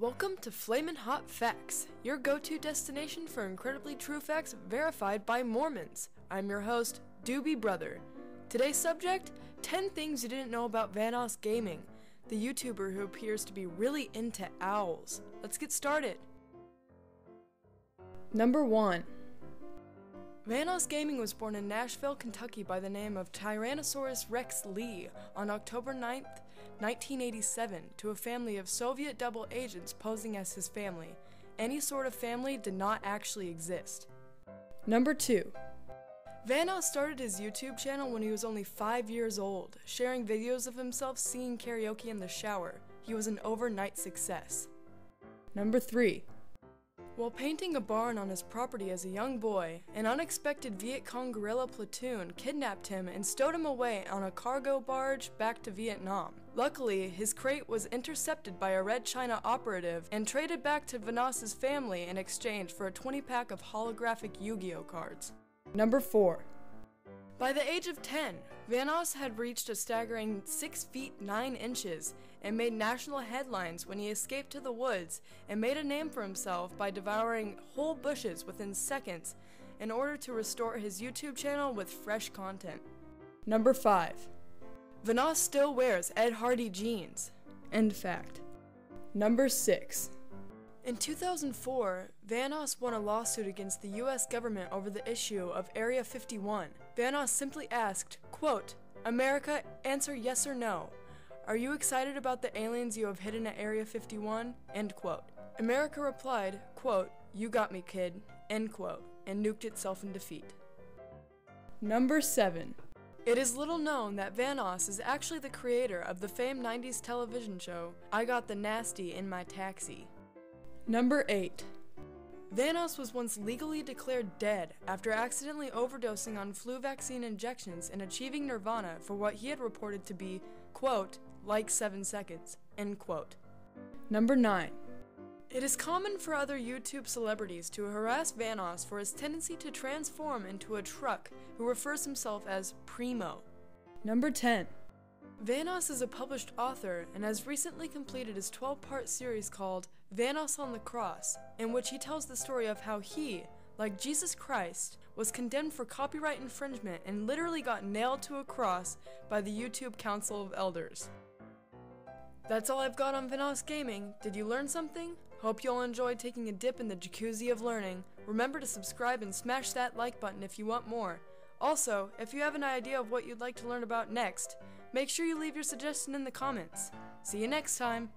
Welcome to Flamin' Hot Facts, your go to destination for incredibly true facts verified by Mormons. I'm your host, Doobie Brother. Today's subject 10 things you didn't know about Vanoss Gaming, the YouTuber who appears to be really into owls. Let's get started. Number 1 Vanoss Gaming was born in Nashville, Kentucky by the name of Tyrannosaurus Rex Lee on October 9, 1987, to a family of Soviet double agents posing as his family. Any sort of family did not actually exist. Number 2. Vanoss started his YouTube channel when he was only 5 years old, sharing videos of himself singing karaoke in the shower. He was an overnight success. Number 3. While painting a barn on his property as a young boy, an unexpected Viet Cong guerrilla platoon kidnapped him and stowed him away on a cargo barge back to Vietnam. Luckily, his crate was intercepted by a Red China operative and traded back to Vanoss's family in exchange for a 20 pack of holographic Yu Gi Oh cards. Number 4. By the age of 10, Vanoss had reached a staggering 6 feet 9 inches and made national headlines when he escaped to the woods and made a name for himself by devouring whole bushes within seconds in order to restore his YouTube channel with fresh content. Number 5. Vanoss still wears Ed Hardy jeans. End fact. Number 6. In 2004, Vanoss won a lawsuit against the US government over the issue of Area 51. Vanoss simply asked, quote, America, answer yes or no. Are you excited about the aliens you have hidden at Area 51? End quote. America replied, quote, You got me, kid, end quote, and nuked itself in defeat. Number 7. It is little known that Vanoss is actually the creator of the famed 90s television show I Got the Nasty in My Taxi. Number 8. Vanoss was once legally declared dead after accidentally overdosing on flu vaccine injections and achieving nirvana for what he had reported to be, quote, like 7 seconds, end quote. Number 9. It is common for other YouTube celebrities to harass Vanoss for his tendency to transform into a truck who refers himself as Primo. Number 10. Vanoss is a published author and has recently completed his 12 part series called Vanoss on the Cross, in which he tells the story of how he, like Jesus Christ, was condemned for copyright infringement and literally got nailed to a cross by the YouTube Council of Elders. That's all I've got on Vanoss Gaming. Did you learn something? Hope you all enjoyed taking a dip in the jacuzzi of learning. Remember to subscribe and smash that like button if you want more. Also, if you have an idea of what you'd like to learn about next, make sure you leave your suggestion in the comments. See you next time!